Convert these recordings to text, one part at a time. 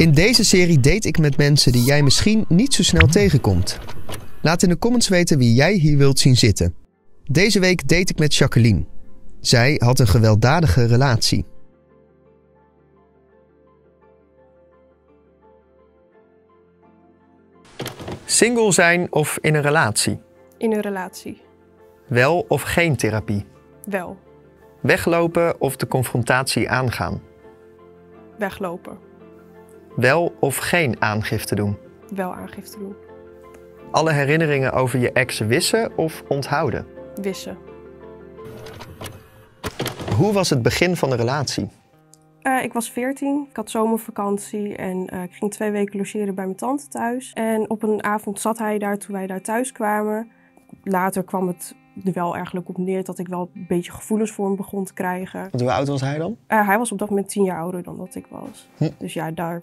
In deze serie date ik met mensen die jij misschien niet zo snel tegenkomt. Laat in de comments weten wie jij hier wilt zien zitten. Deze week date ik met Jacqueline. Zij had een gewelddadige relatie. Single zijn of in een relatie? In een relatie. Wel of geen therapie? Wel. Weglopen of de confrontatie aangaan? Weglopen. Wel of geen aangifte doen? Wel aangifte doen. Alle herinneringen over je ex wissen of onthouden? Wissen. Hoe was het begin van de relatie? Uh, ik was 14, ik had zomervakantie en uh, ik ging twee weken logeren bij mijn tante thuis. En op een avond zat hij daar toen wij daar thuis kwamen. Later kwam het er wel eigenlijk op neer dat ik wel een beetje gevoelens voor hem begon te krijgen. Want hoe oud was hij dan? Uh, hij was op dat moment tien jaar ouder dan dat ik was. Hm. Dus ja, daar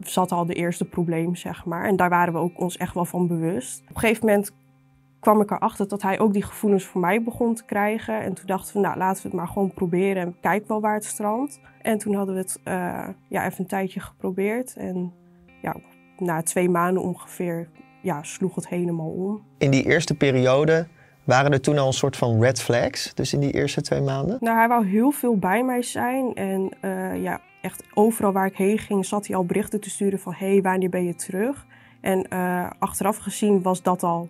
zat al de eerste probleem, zeg maar. En daar waren we ook ons echt wel van bewust. Op een gegeven moment kwam ik erachter dat hij ook die gevoelens voor mij begon te krijgen. En toen dachten we, nou laten we het maar gewoon proberen en kijk wel waar het strandt. En toen hadden we het uh, ja, even een tijdje geprobeerd. En ja, na twee maanden ongeveer ja, sloeg het helemaal om. In die eerste periode waren er toen al een soort van red flags, dus in die eerste twee maanden? Nou, hij wou heel veel bij mij zijn. En uh, ja, echt overal waar ik heen ging, zat hij al berichten te sturen van... hé, hey, wanneer ben je terug? En uh, achteraf gezien was dat al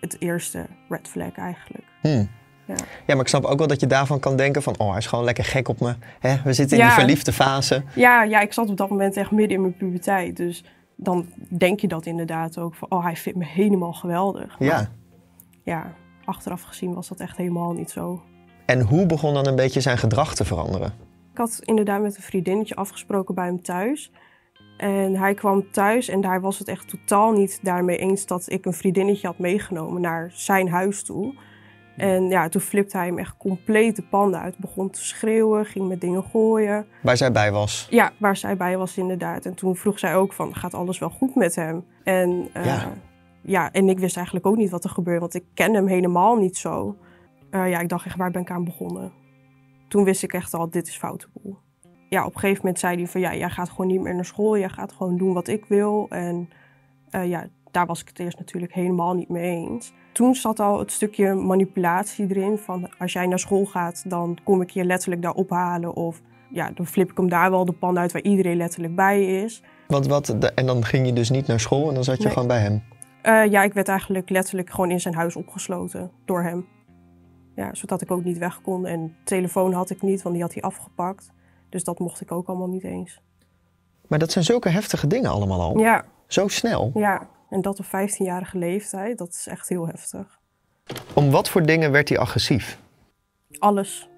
het eerste red flag eigenlijk. Hmm. Ja. ja, maar ik snap ook wel dat je daarvan kan denken van... oh, hij is gewoon lekker gek op me. Hè? We zitten in ja. die verliefde fase. Ja, ja, ik zat op dat moment echt midden in mijn puberteit. Dus dan denk je dat inderdaad ook van... oh, hij vindt me helemaal geweldig. Ja. Ja, achteraf gezien was dat echt helemaal niet zo. En hoe begon dan een beetje zijn gedrag te veranderen? Ik had inderdaad met een vriendinnetje afgesproken bij hem thuis. En hij kwam thuis en daar was het echt totaal niet daarmee eens dat ik een vriendinnetje had meegenomen naar zijn huis toe. En ja, toen flipte hij hem echt compleet de panden uit. Begon te schreeuwen, ging met dingen gooien. Waar zij bij was? Ja, waar zij bij was inderdaad. En toen vroeg zij ook van, gaat alles wel goed met hem? En, uh, ja. ja. en ik wist eigenlijk ook niet wat er gebeurde, want ik kende hem helemaal niet zo. Uh, ja, ik dacht echt, waar ben ik aan begonnen? Toen wist ik echt al, dit is foute boel ja, op een gegeven moment zei hij van ja, jij gaat gewoon niet meer naar school, jij gaat gewoon doen wat ik wil. En uh, ja, daar was ik het eerst natuurlijk helemaal niet mee eens. Toen zat al het stukje manipulatie erin van als jij naar school gaat, dan kom ik je letterlijk daar ophalen of ja, dan flip ik hem daar wel de pan uit waar iedereen letterlijk bij is. Wat, wat, en dan ging je dus niet naar school en dan zat je Nee. gewoon bij hem? Uh, ja, ik werd eigenlijk letterlijk gewoon in zijn huis opgesloten door hem. Ja, zodat ik ook niet weg kon. En telefoon had ik niet, want die had hij afgepakt. Dus dat mocht ik ook allemaal niet eens. Maar dat zijn zulke heftige dingen allemaal al. Ja, Zo snel. ja. En dat op 15-jarige leeftijd, dat is echt heel heftig. Om wat voor dingen werd hij agressief? Alles.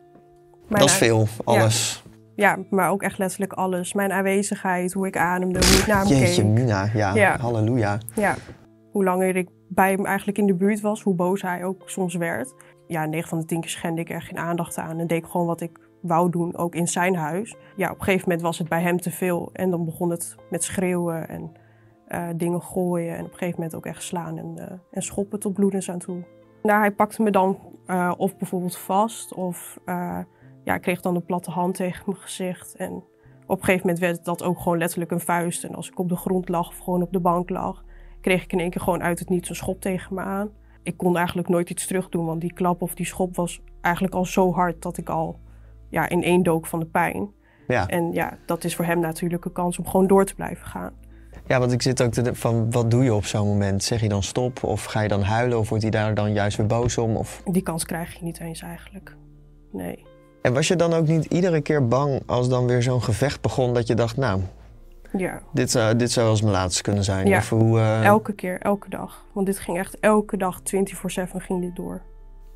Mijn dat is veel, alles. Ja, maar ook echt letterlijk alles. Mijn aanwezigheid, hoe ik ademde, hoe ik naar hem Jeetje, keek. Mina, ja, Ja. halleluja. Ja, hoe langer ik bij hem eigenlijk in de buurt was, hoe boos hij ook soms werd. Ja, 9 van de 10 keer schende ik er geen aandacht aan en deed ik gewoon wat ik wou doen, ook in zijn huis. Ja, op een gegeven moment was het bij hem te veel en dan begon het met schreeuwen en eh, dingen gooien en op een gegeven moment ook echt slaan en, eh, en schoppen tot bloedens aan toe. Nou, hij pakte me dan eh, of bijvoorbeeld vast of ja, ik kreeg dan een platte hand tegen mijn gezicht en op een gegeven moment werd dat ook gewoon letterlijk een vuist. En als ik op de grond lag of gewoon op de bank lag, kreeg ik in één keer gewoon uit het niets een schop tegen me aan. Ik kon eigenlijk nooit iets terug doen, want die klap of die schop was eigenlijk al zo hard dat ik al ja, in één dook van de pijn. Ja. En ja, dat is voor hem natuurlijk een kans om gewoon door te blijven gaan. ja, want ik zit ook te van, wat doe je op zo'n moment? Zeg je dan stop of ga je dan huilen of wordt hij daar dan juist weer boos om? Of... Die kans krijg je niet eens eigenlijk. Nee. En was je dan ook niet iedere keer bang als dan weer zo'n gevecht begon dat je dacht, nou, Ja, dit, zou dit zou wel eens mijn laatste kunnen zijn? Ja. Of hoe, eh, elke keer, elke dag. Want dit ging echt elke dag, 24-7 ging dit door.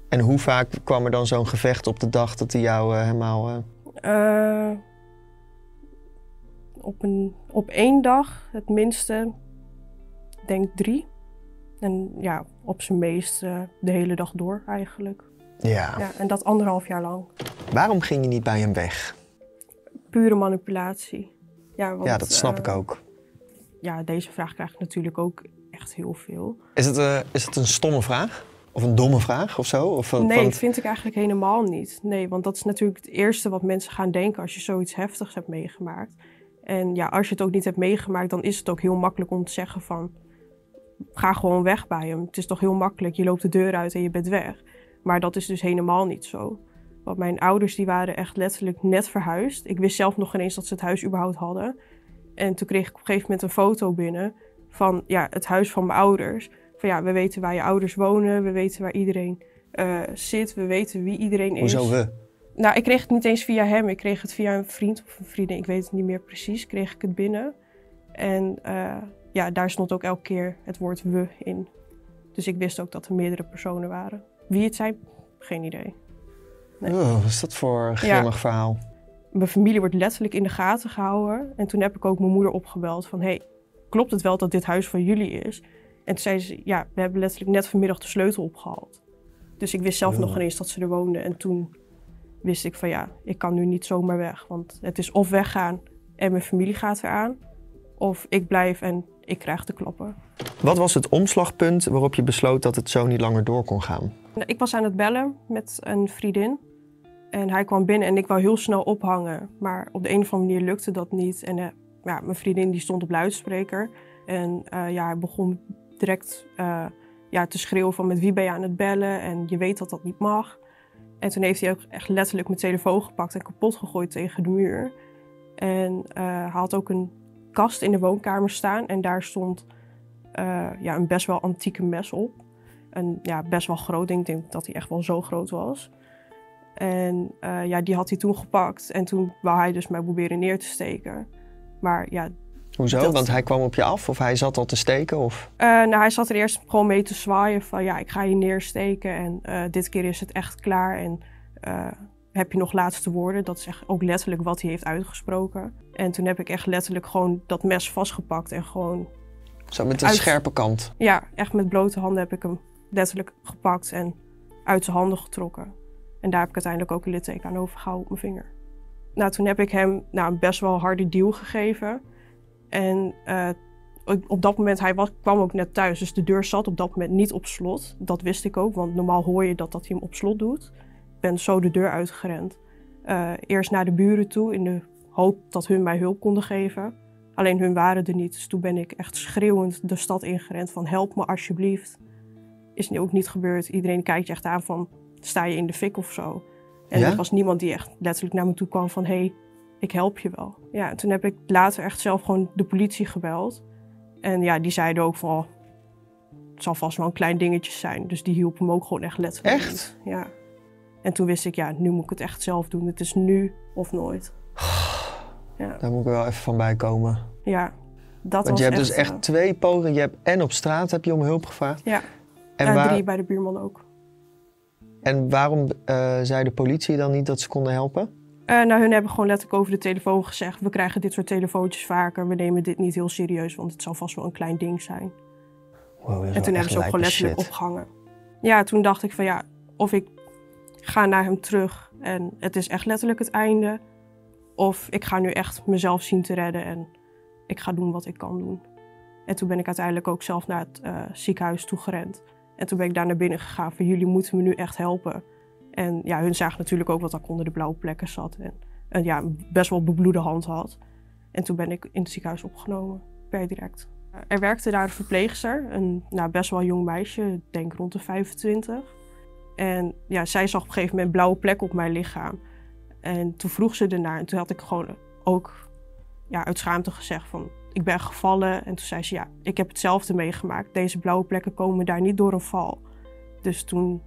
En hoe vaak kwam er dan zo'n gevecht op de dag dat hij jou eh, helemaal... eh, op, een, op één dag, het minste, denk drie. En ja, op zijn meest de hele dag door eigenlijk. Ja. Ja, en dat anderhalf jaar lang. Waarom ging je niet bij hem weg? Pure manipulatie. Ja, want, ja, dat snap ik eh, ook. Ja, deze vraag krijg ik natuurlijk ook echt heel veel. Is het, eh, is het een stomme vraag? Of een domme vraag of zo? Of van, Nee, dat vind ik eigenlijk helemaal niet. Nee, want dat is natuurlijk het eerste wat mensen gaan denken als je zoiets heftigs hebt meegemaakt. En ja, als je het ook niet hebt meegemaakt, dan is het ook heel makkelijk om te zeggen van... Ga gewoon weg bij hem. Het is toch heel makkelijk. Je loopt de deur uit en je bent weg. Maar dat is dus helemaal niet zo. Want mijn ouders die waren echt letterlijk net verhuisd. Ik wist zelf nog ineens dat ze het huis überhaupt hadden. En toen kreeg ik op een gegeven moment een foto binnen van ja, het huis van mijn ouders. Van ja, we weten waar je ouders wonen, we weten waar iedereen uh, zit, we weten wie iedereen is. Hoezo we? Nou, ik kreeg het niet eens via hem. Ik kreeg het via een vriend of een vriendin. Ik weet het niet meer precies. Kreeg ik het binnen. En uh, ja, daar stond ook elke keer het woord we in. Dus ik wist ook dat er meerdere personen waren. Wie het zijn, geen idee. Nee. Oh, wat is dat voor een grimmig verhaal? Mijn familie wordt letterlijk in de gaten gehouden. En toen heb ik ook mijn moeder opgebeld van... hey, klopt het wel dat dit huis van jullie is? En toen zei ze, ja, we hebben letterlijk net vanmiddag de sleutel opgehaald. Dus ik wist zelf nog ineens dat ze er woonde. En toen wist ik van ja, ik kan nu niet zomaar weg. Want het is of weggaan en mijn familie gaat eraan. Of ik blijf en ik krijg de kloppen. Wat was het omslagpunt waarop je besloot dat het zo niet langer door kon gaan? Nou, ik was aan het bellen met een vriendin. En hij kwam binnen en ik wou heel snel ophangen. Maar op de een of andere manier lukte dat niet. En uh, ja, mijn vriendin die stond op luidspreker. En uh, ja, hij begon direct uh, ja, te schreeuwen van met wie ben je aan het bellen. En je weet dat dat niet mag. En toen heeft hij ook echt letterlijk mijn telefoon gepakt en kapot gegooid tegen de muur. En hij had ook een kast in de woonkamer staan. En daar stond ja, een best wel antieke mes op. Een ja, best wel groot ding. Ik denk dat hij echt wel zo groot was. En uh, ja, die had hij toen gepakt. En toen wou hij dus mij proberen neer te steken. Maar ja... Hoezo? Want hij kwam op je af of hij zat al te steken? Of? Uh, nou, hij zat er eerst gewoon mee te zwaaien van ja, ik ga je neersteken. En dit keer is het echt klaar. En heb je nog laatste woorden? Dat is echt ook letterlijk wat hij heeft uitgesproken. En toen heb ik echt letterlijk gewoon dat mes vastgepakt en gewoon... Zo met een scherpe kant? Ja, echt met blote handen heb ik hem letterlijk gepakt en uit zijn handen getrokken. En daar heb ik uiteindelijk ook een litteken aan overgehouden op mijn vinger. Nou, toen heb ik hem nou, een best wel harde deal gegeven. En uh, op dat moment, hij was, kwam ook net thuis, dus de deur zat op dat moment niet op slot. Dat wist ik ook, want normaal hoor je dat, dat hij hem op slot doet. Ik ben zo de deur uitgerend. Uh, eerst naar de buren toe, in de hoop dat hun mij hulp konden geven. Alleen hun waren er niet, dus toen ben ik echt schreeuwend de stad ingerend van help me alsjeblieft is nu ook niet gebeurd. Iedereen kijkt je echt aan van, sta je in de fik of zo? En er was niemand die echt letterlijk naar me toe kwam van, hé, hey, ik help je wel. Ja, en toen heb ik later echt zelf gewoon de politie gebeld. En ja, die zeiden ook van, oh, het zal vast wel een klein dingetje zijn. Dus die hielpen me ook gewoon echt letterlijk. Echt? Ja. En toen wist ik, ja, nu moet ik het echt zelf doen. Het is nu of nooit. Ja. Daar moet ik wel even van bij komen. Ja, dat Want je hebt echt, dus echt uh, twee pogingen. Je hebt en op straat heb je om hulp gevraagd. Ja. En, waar... drie bij de buurman ook. En waarom uh, zei de politie dan niet dat ze konden helpen? Uh, nou, hun hebben gewoon letterlijk over de telefoon gezegd... we krijgen dit soort telefoontjes vaker. We nemen dit niet heel serieus, want het zal vast wel een klein ding zijn. Wow, en toen hebben ze ook gewoon letterlijk shit. opgehangen. Ja, toen dacht ik van ja, of ik ga naar hem terug... en het is echt letterlijk het einde... of ik ga nu echt mezelf zien te redden... en ik ga doen wat ik kan doen. En toen ben ik uiteindelijk ook zelf naar het uh, ziekenhuis toe gerend. En toen ben ik daar naar binnen gegaan van jullie moeten me nu echt helpen. En ja, hun zagen natuurlijk ook wat ik onder de blauwe plekken zat. En, en ja, best wel bebloede hand had. En toen ben ik in het ziekenhuis opgenomen, per direct. Er werkte daar een verpleegster, een nou, best wel jong meisje, denk rond de 25. En ja, zij zag op een gegeven moment blauwe plekken op mijn lichaam. En toen vroeg ze ernaar en toen had ik gewoon ook ja, uit schaamte gezegd van ik ben gevallen. En toen zei ze, ja, ik heb hetzelfde meegemaakt. Deze blauwe plekken komen daar niet door een val. Dus toen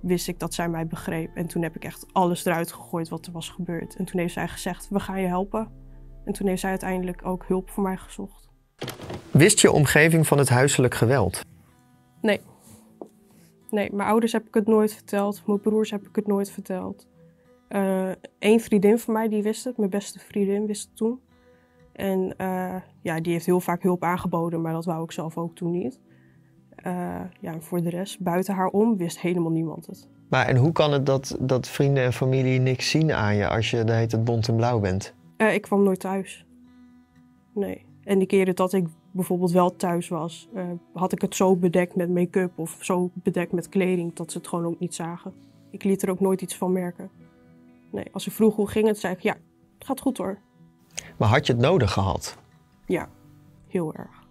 wist ik dat zij mij begreep. En toen heb ik echt alles eruit gegooid wat er was gebeurd. En toen heeft zij gezegd, we gaan je helpen. En toen heeft zij uiteindelijk ook hulp voor mij gezocht. Wist je omgeving van het huiselijk geweld? Nee. Nee, mijn ouders heb ik het nooit verteld. Mijn broers heb ik het nooit verteld. Eén uh, vriendin van mij die wist het. Mijn beste vriendin wist het toen. En uh, ja, die heeft heel vaak hulp aangeboden, maar dat wou ik zelf ook toen niet. Uh, ja, voor de rest, buiten haar om, wist helemaal niemand het. Maar en hoe kan het dat, dat vrienden en familie niks zien aan je als je de heet het bont en blauw bent? Ik kwam nooit thuis. Nee. En die keren dat ik bijvoorbeeld wel thuis was, had ik het zo bedekt met make-up of zo bedekt met kleding dat ze het gewoon ook niet zagen. Ik liet er ook nooit iets van merken. Nee, als ze vroeg hoe ging het, zei ik ja, het gaat goed hoor. Maar had je het nodig gehad? Ja, heel erg.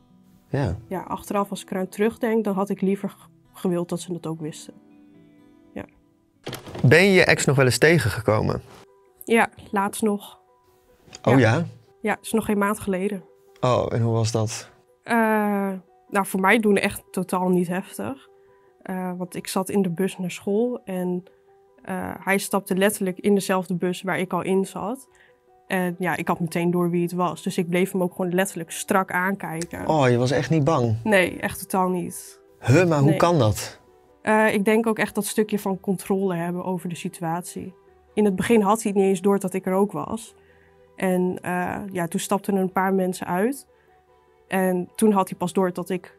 Ja. Ja, achteraf als ik eraan terugdenk, dan had ik liever gewild dat ze het ook wisten. Ben je je ex nog wel eens tegengekomen? Ja, laatst nog. Oh Ja. ja? Ja, het is nog geen maand geleden. Oh, en hoe was dat? Eh, nou, voor mij doen echt totaal niet heftig. Eh, want ik zat in de bus naar school en eh, hij stapte letterlijk in dezelfde bus waar ik al in zat. En ja, ik had meteen door wie het was. Dus ik bleef hem ook gewoon letterlijk strak aankijken. Oh, je was echt niet bang. Nee, echt totaal niet. Huh, maar hoe Nee. kan dat? Ik denk ook echt dat stukje van controle hebben over de situatie. In het begin had hij het niet eens door dat ik er ook was. En eh, ja, toen stapten er een paar mensen uit. En toen had hij pas door dat ik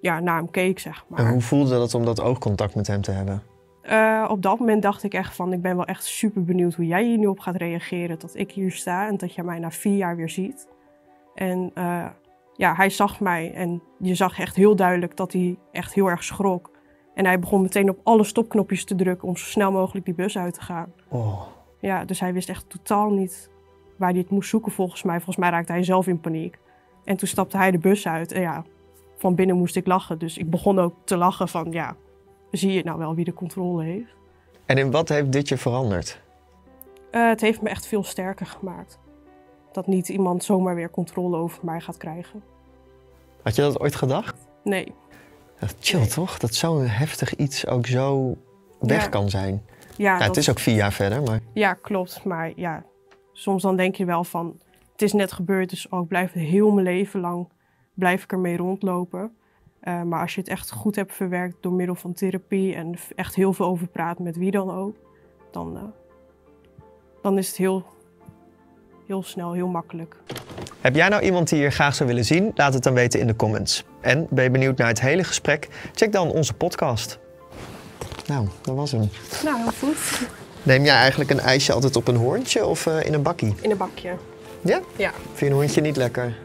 ja, naar hem keek, zeg maar. En hoe voelde dat om dat oogcontact met hem te hebben? Eh, op dat moment dacht ik echt van, ik ben wel echt super benieuwd hoe jij hier nu op gaat reageren. Dat ik hier sta en dat je mij na vier jaar weer ziet. En eh, ja, hij zag mij en je zag echt heel duidelijk dat hij echt heel erg schrok. En hij begon meteen op alle stopknopjes te drukken om zo snel mogelijk die bus uit te gaan. Oh. Ja, dus hij wist echt totaal niet waar hij het moest zoeken volgens mij. Volgens mij raakte hij zelf in paniek. En toen stapte hij de bus uit en ja, van binnen moest ik lachen. Dus ik begon ook te lachen van, ja, zie je nou wel wie de controle heeft? En in wat heeft dit je veranderd? Eh, het heeft me echt veel sterker gemaakt. Dat niet iemand zomaar weer controle over mij gaat krijgen. Had je dat ooit gedacht? Nee, Ja, chill Nee. toch? Dat zo'n heftig iets ook zo weg Ja. kan zijn. ja, dat, het is ook vier jaar verder, maar... ja, klopt. Maar ja, soms dan denk je wel van, het is net gebeurd, dus ook blijf heel mijn leven lang blijf ik ermee rondlopen. Eh, maar als je het echt goed hebt verwerkt door middel van therapie en echt heel veel over praat met wie dan ook, dan, eh, dan is het heel, heel snel, heel makkelijk. Heb jij nou iemand die je graag zou willen zien? Laat het dan weten in de comments. En ben je benieuwd naar het hele gesprek? Check dan onze podcast. Nou, dat was hem. Nou, heel goed. Neem jij eigenlijk een ijsje altijd op een hoorntje of eh, in een bakkie? In een bakje. Ja? Ja. Vind je een hondje niet lekker?